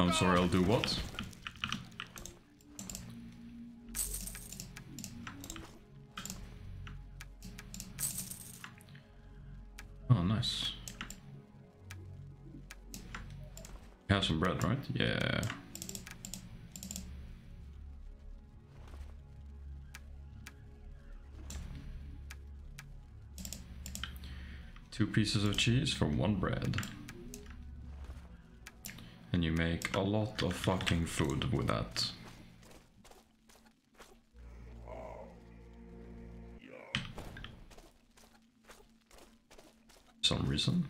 I'm sorry, I'll do what? Oh, nice. You have some bread, right? Yeah. Two pieces of cheese for one bread. And you make a lot of fucking food with that. Some reason.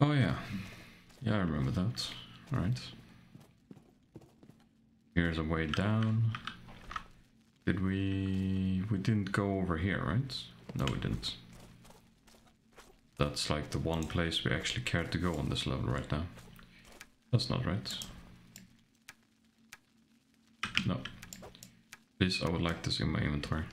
Oh yeah. Yeah, I remember that. Alright. Here's a way down. Did we... We didn't go over here, right? No, we didn't. That's like the one place we actually care to go on this level right now. That's not right. No. Please, I would like this in my inventory.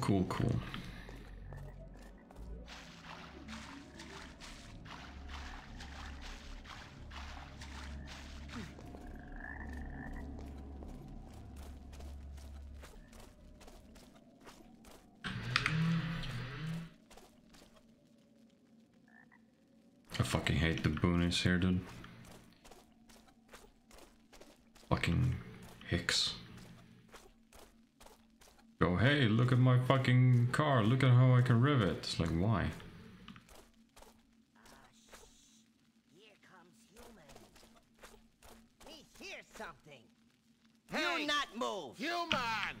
Cool, cool. I fucking hate the boonies here, dude. Fucking hicks. Go, hey, look at my fucking car, look at how I can rev it. It's like, why? Here comes human. He hears something. Hey! Do not move. Human!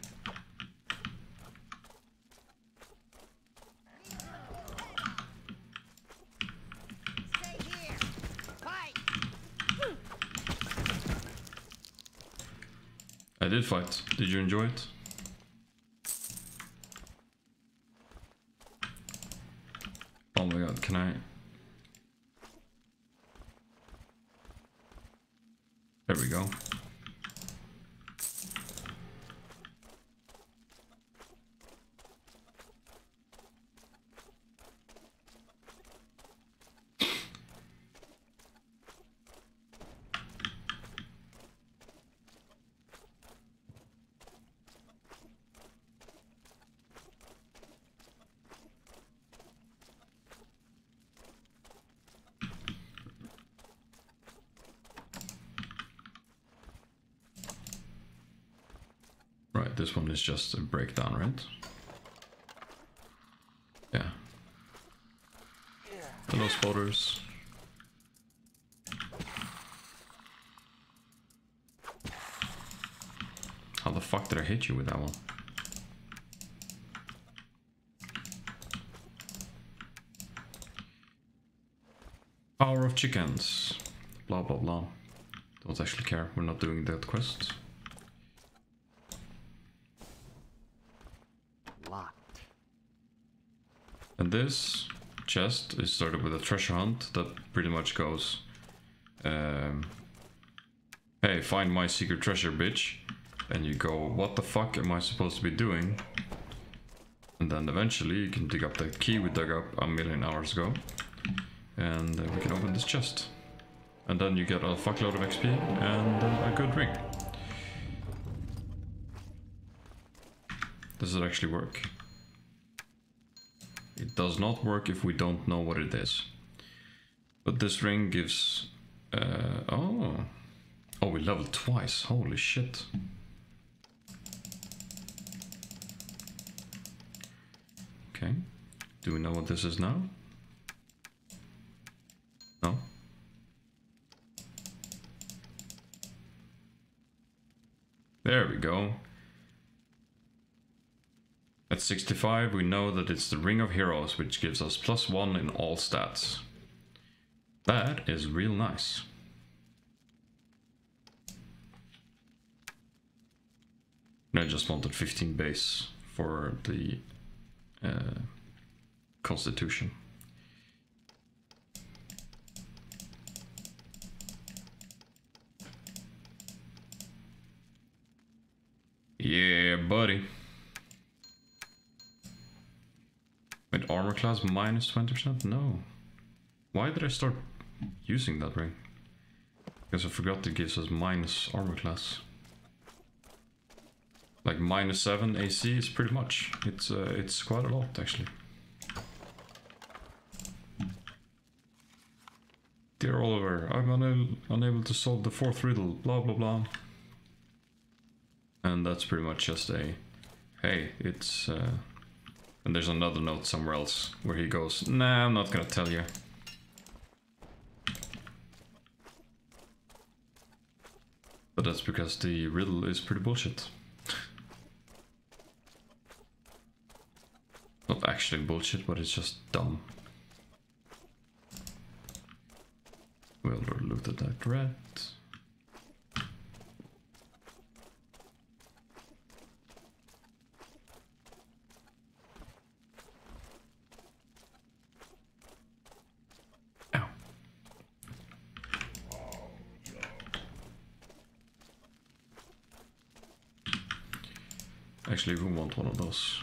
Stay here. Fight. I did fight. Did you enjoy it? Oh my god, can I... There we go. Right, this one is just a breakdown, right? Yeah. Hello, spotters. How the fuck did I hit you with that one? Power of chickens. Blah blah blah. Don't actually care, we're not doing that quest. Locked. And this chest is started with a treasure hunt that pretty much goes, um, hey, find my secret treasure, bitch. And you go, what the fuck am I supposed to be doing? And then eventually you can dig up the key we dug up a million hours ago. And uh, we can open this chest. And then you get a fuckload of XP and uh, a good ring. Does it actually work? It does not work if we don't know what it is. But this ring gives... Uh, oh. Oh, we leveled twice. Holy shit. Okay. Do we know what this is now? No? There we go. At 65, we know that it's the Ring of Heroes, which gives us plus one in all stats. That is real nice. And I just wanted 15 base for the uh, Constitution. Yeah, buddy. Wait, armor class minus 20%? No. Why did I start using that ring? Because I forgot it gives us minus armor class. Like minus 7 AC is pretty much. It's uh, it's quite a lot actually. Dear Oliver, I'm unable, unable to solve the fourth riddle, blah blah blah. And that's pretty much just a, hey, it's, uh, and there's another note somewhere else where he goes, nah, I'm not gonna tell you. But that's because the riddle is pretty bullshit. Not actually bullshit, but it's just dumb. We'll look at that rat. Actually, we want one of those.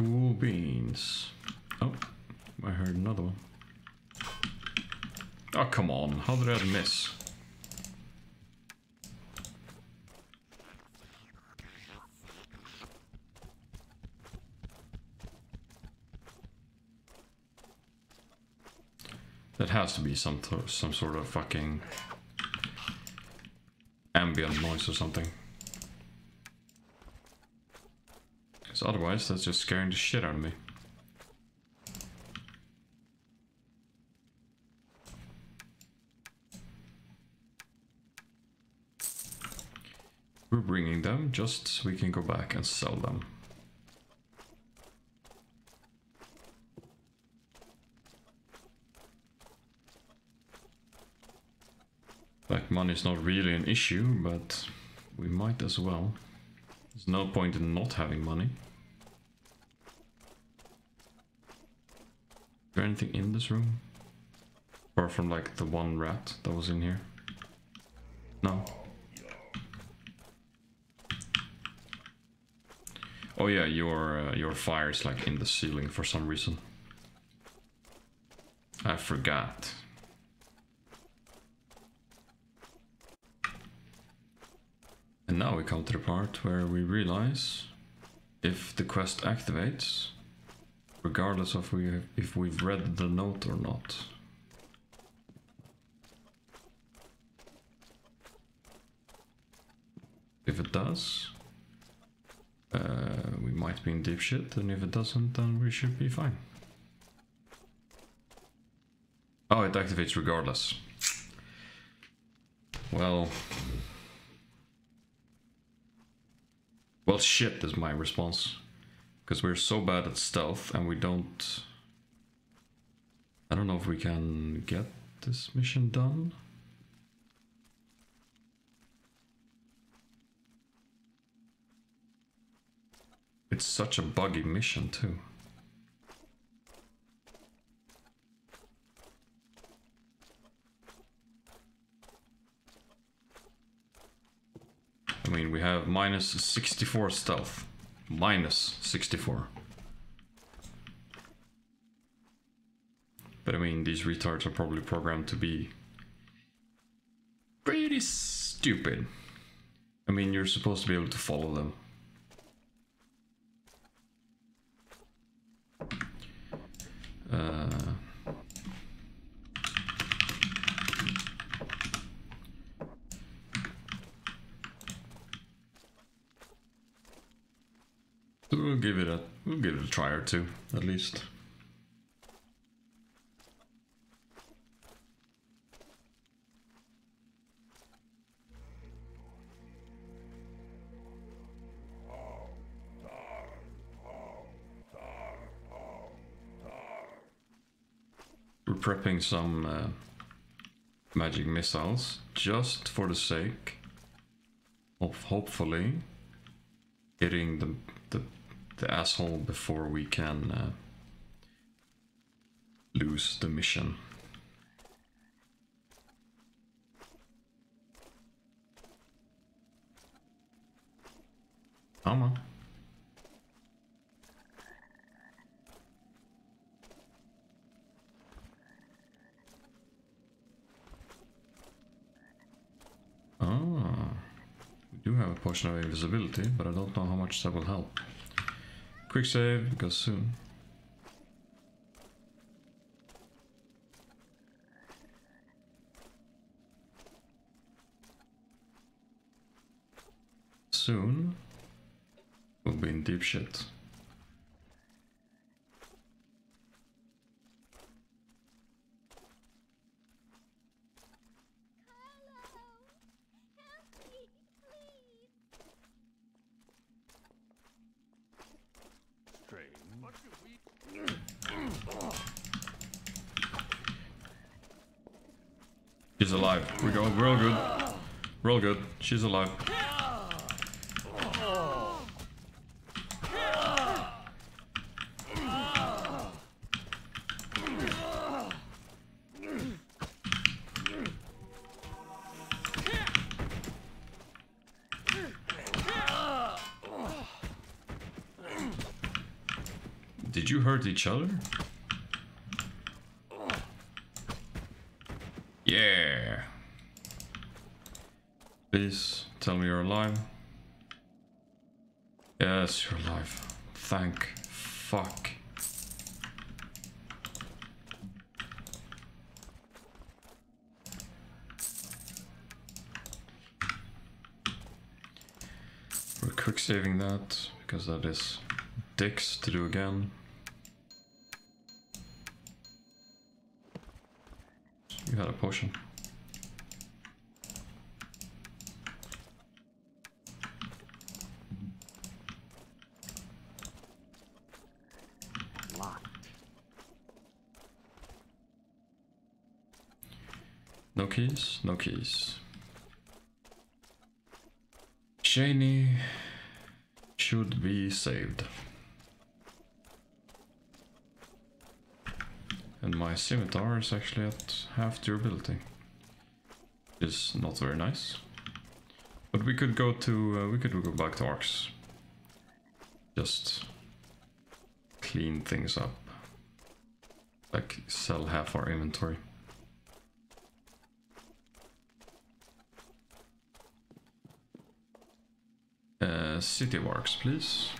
Cool beans. Oh, I heard another one. Oh, come on. How did I miss? That has to be some some sort of fucking ambient noise or something. Because otherwise, that's just scaring the shit out of me. We're bringing them just so we can go back and sell them. Like money's not really an issue, but we might as well. There's no point in not having money. There anything in this room? Apart from like the one rat that was in here? No. Oh yeah, your uh, your fire is like in the ceiling for some reason. I forgot. And now we come to the part where we realize if the quest activates, regardless of we if we've read the note or not. If it does, uh, we might be in deep shit, and if it doesn't, then we should be fine. Oh, it activates regardless. Well, Well, shit is my response. Because we're so bad at stealth and we don't... I don't know if we can get this mission done. It's such a buggy mission too. I mean, we have minus 64 stealth. Minus 64. But I mean, these retards are probably programmed to be pretty stupid. I mean, you're supposed to be able to follow them. Uh, we'll give it a at least. We're prepping some uh, magic missiles just for the sake of hopefully hitting the the, asshole before we can uh, lose the mission. Come on. Ah, we do have a potion of invisibility, but I don't know how much that will help. Quick save, because soon. Soon, we'll be in deep shit. Strange. She's alive. We're going. We're all good. We're all good. She's alive. Did you hurt each other? Yeah. Please tell me you're alive. Yes, you're alive. Thank fuck. We're quick saving that because that is dicks to do again. You had a potion. No keys, no keys. Shaney should be saved. And my scimitar is actually at half durability. Is not very nice. But we could go to uh, we could go back to Arx. Just clean things up. Like sell half our inventory. Uh, City Works, please.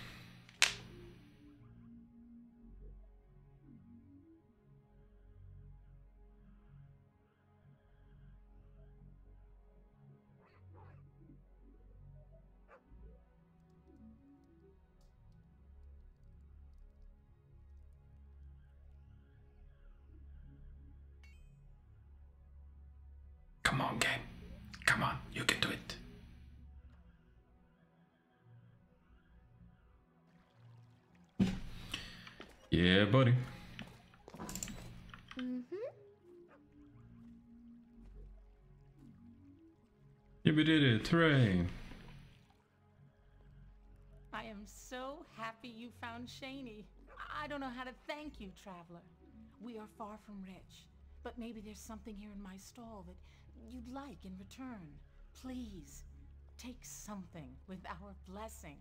Yeah, buddy. Yeah, we did it. Hooray. I am so happy you found Shaney. I don't know how to thank you, traveler. We are far from rich, but maybe there's something here in my stall that you'd like in return. Please, take something with our blessing.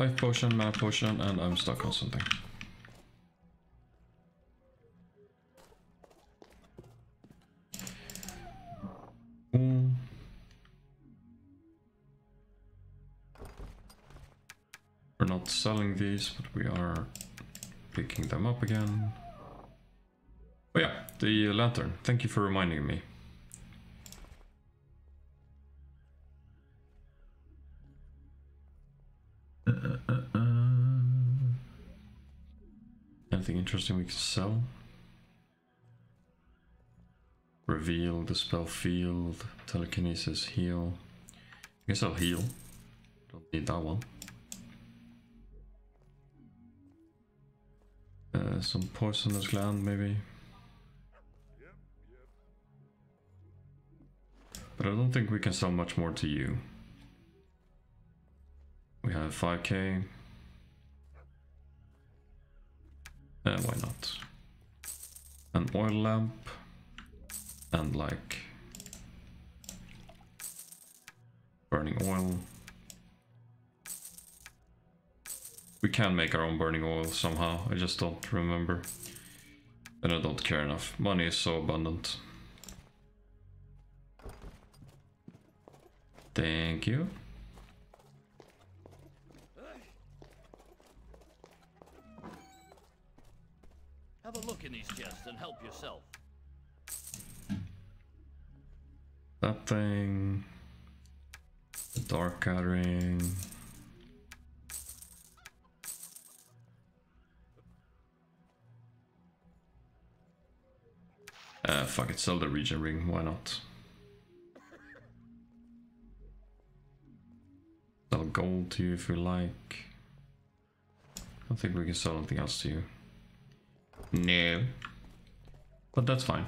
Life potion, mana potion, and I'm stuck on something. Mm. We're not selling these, but we are picking them up again. Oh yeah, the lantern. Thank you for reminding me. Uh, uh, uh, uh. Anything interesting we can sell? Reveal, dispel field, telekinesis, heal. I guess I'll heal. Don't need that one. Uh, some poisonous gland, maybe. But I don't think we can sell much more to you. We have 5k. Uh, why not? An oil lamp. And like... Burning oil. We can make our own burning oil somehow, I just don't remember. And I don't care enough. Money is so abundant. Thank you. Have a look in these chests and help yourself. That thing. The dark gathering. Uh, fuck it, sell the region ring, why not? Sell gold to you if you like. I don't think we can sell anything else to you. No. But that's fine.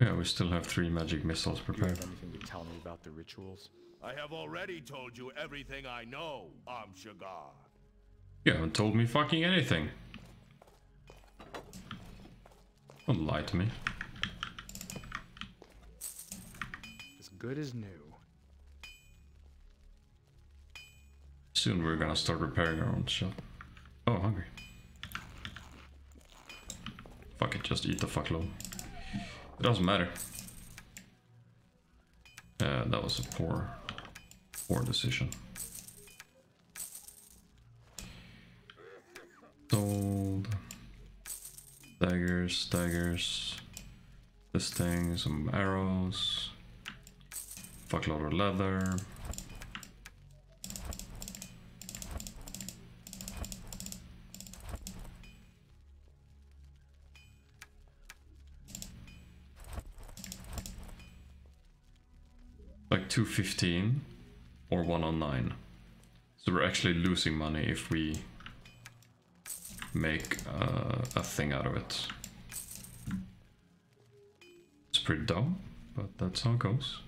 Yeah, we still have three magic missiles Do you prepared. have anything to tell me about the rituals? I have already told you everything I know, Amshagar. You haven't told me fucking anything. Don't lie to me. As good as new. Soon we're gonna start repairing our own shop. Oh, hungry. Fuck it, just eat the fuckload. It doesn't matter. Uh, that was a poor, poor decision. Daggers, daggers. This thing, some arrows. Fuckload of leather. like 215 or 109. So we're actually losing money if we make uh, a thing out of it. Pretty dumb, but that's how it goes.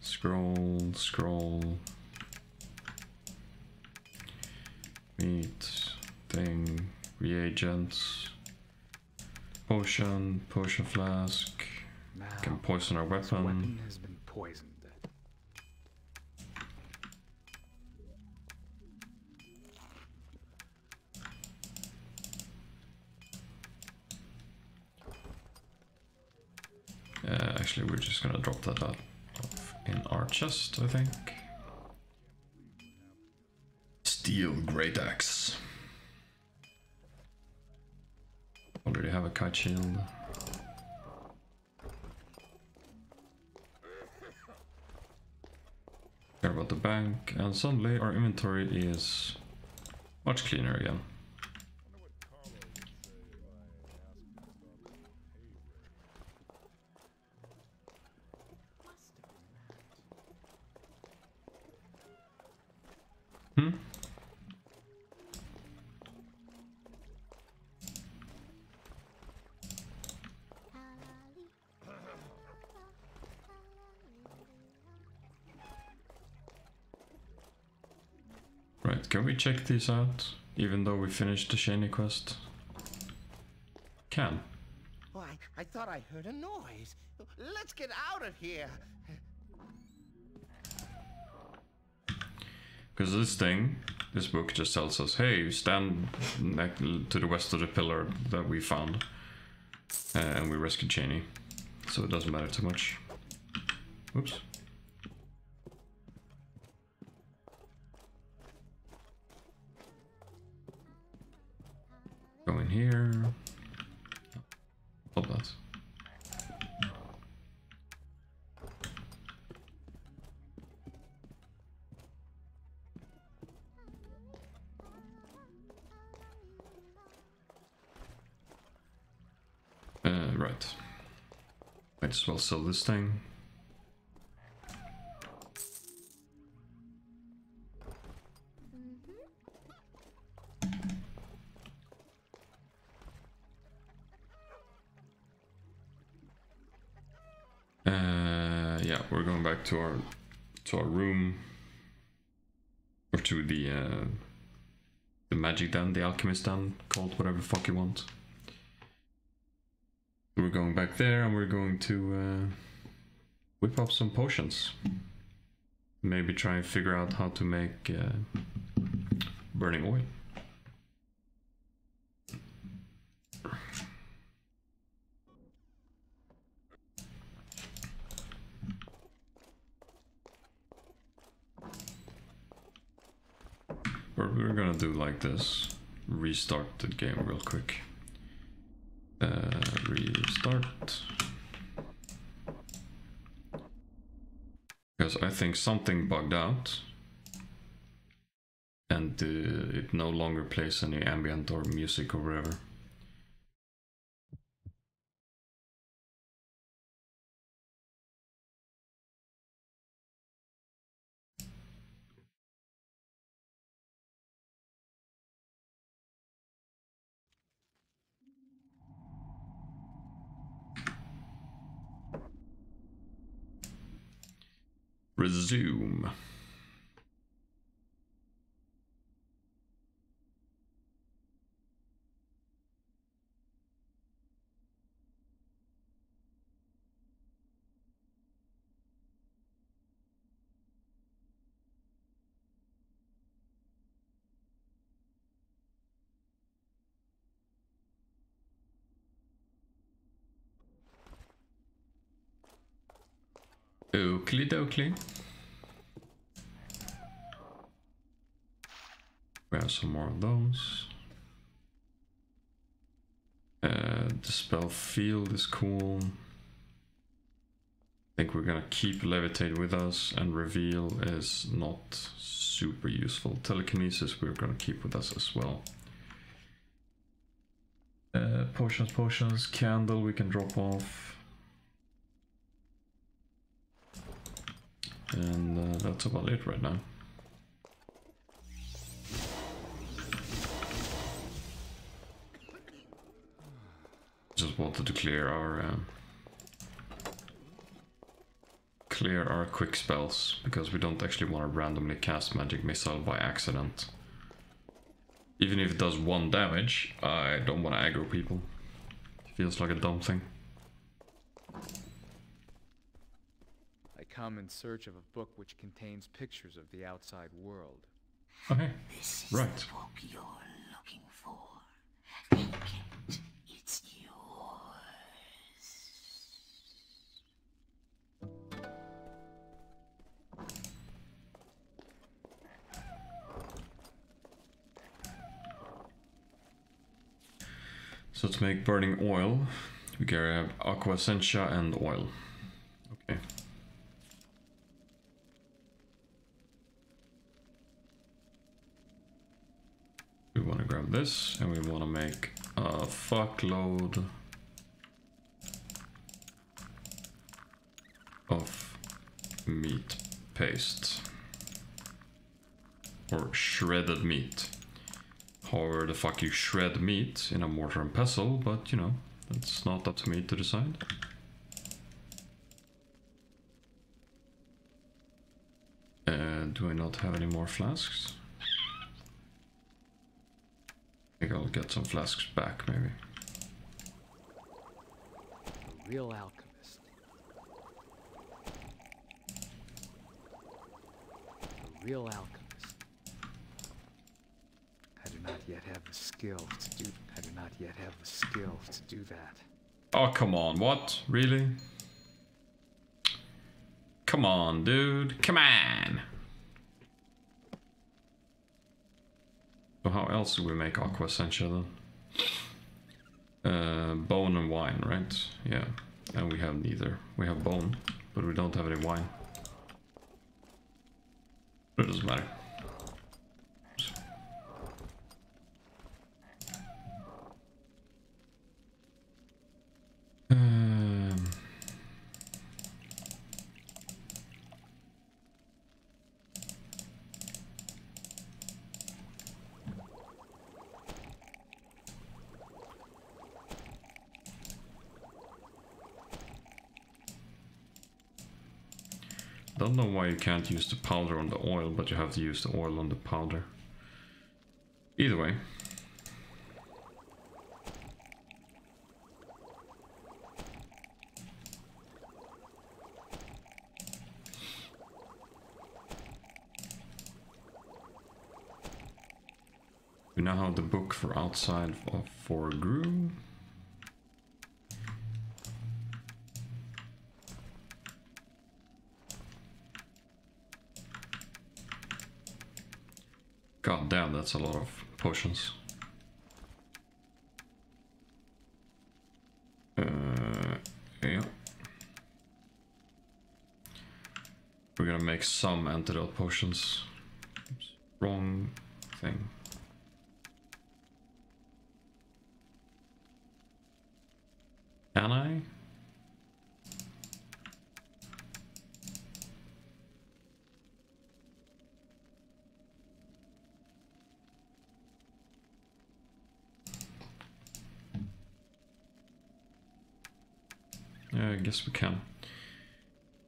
Scroll, scroll. Meat, thing, reagents. Potion, potion flask. Now, Can poison our weapon. weapon has been poisoned. Uh, actually, we're just gonna drop that out in our chest, I think. Steel Great Axe. Already have a kite shield. Care about the bank, and suddenly our inventory is much cleaner again. Check these out? Even though we finished the Shani quest? Can. Oh, I, I thought I heard a noise. Let's get out of here. Because this thing, this book just tells us, hey, stand next to the west of the pillar that we found. Uh, and we rescued Cheney. So it doesn't matter too much. Oops. Go in here. Hold that. Uh, right. Might as well sell this thing. We're going back to our to our room or to the uh, the magic den, the alchemist den, called whatever fuck you want. We're going back there and we're going to uh, whip up some potions. Maybe try and figure out how to make uh, burning oil. We're gonna do like this. Restart the game real quick. Uh, restart. Because I think something bugged out. And uh, it no longer plays any ambient or music or whatever. Resume. Oakley dokley. Some more of those. Uh, Dispel Field is cool. I think we're gonna keep Levitate with us, and Reveal is not super useful. Telekinesis we're gonna keep with us as well. Uh, potions, potions, Candle we can drop off. And uh, that's about it right now. Just wanted to clear our um, clear our quick spells because we don't actually want to randomly cast magic missile by accident. Even if it does one damage, I don't want to aggro people. Feels like a dumb thing. I come in search of a book which contains pictures of the outside world. Okay, This is right. the book you're looking for. Take it. To make burning oil, we grab aqua essentia and oil. Okay. We want to grab this and we want to make a fuckload of meat paste or shredded meat. However the fuck you shred meat in a mortar and pestle, but you know, it's not up to me to decide. Uh, do I not have any more flasks? I think I'll get some flasks back, maybe. Real alchemist. A real alchemist. Not yet have the skill to do I do not yet have the skill to do that. Oh, come on. What? Really? Come on, dude. Come on. So how else do we make aqua essentia then? Uh, bone and wine, right? Yeah. And we have neither. We have bone, but we don't have any wine. But it doesn't matter. Um, Don't know why you can't use the powder on the oil, but you have to use the oil on the powder. Either way. We now have the book for outside of for Gru. God damn, that's a lot of potions. Uh, yeah. We're gonna make some antidote potions. Oops, wrong thing. Can I? Yeah, I guess we can.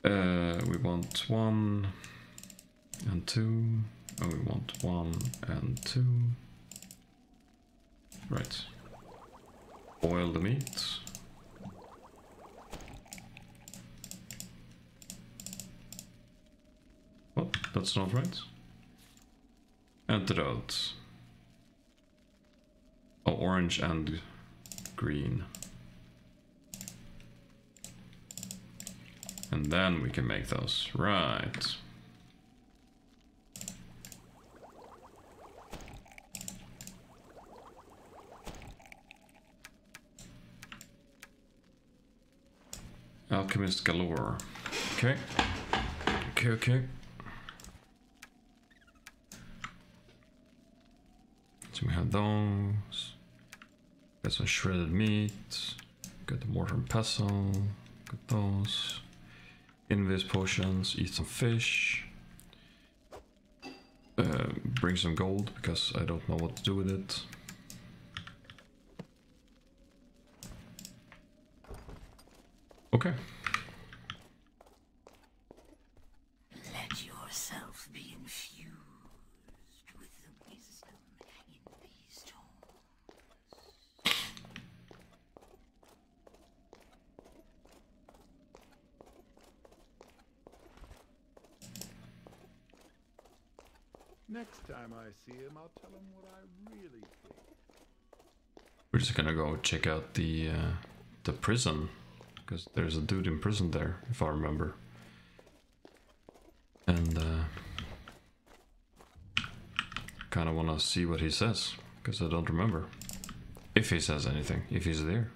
Uh, we want one and two, and we want one and two. Right. Boil the meat. What? That's not right. Antidote. Oh, orange and green. And then we can make those. Right. Alchemist galore. Okay. Okay, okay. So we have those. Got some shredded meat. Got the mortar and pestle. Got those. Invis potions. Eat some fish. Uh, bring some gold because I don't know what to do with it. Okay. Let yourself be infused with the wisdom in these tomes. Next time I see him, I'll tell him what I really think. We're just gonna go check out the uh, the prison because there's a dude in prison there, if I remember. And uh, kind of want to see what he says because I don't remember if he says anything, if he's there.